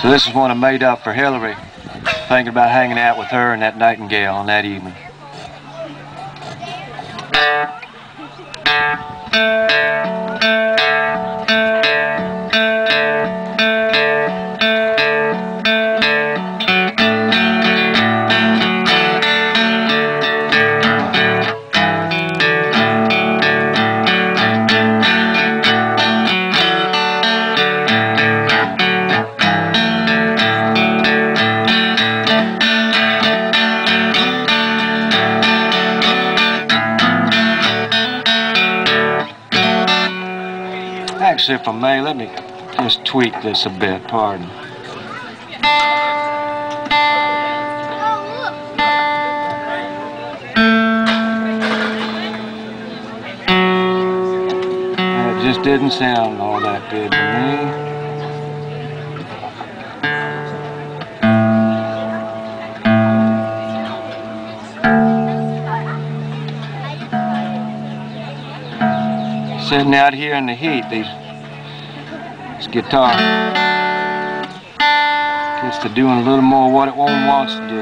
So this is one I made up for Hillary, thinking about hanging out with her and that nightingale on that evening. Actually, if I may, let me just tweak this a bit, pardon. It just didn't sound all that good to me. Sitting out here in the heat, these this guitar gets to doing a little more what it wants to do.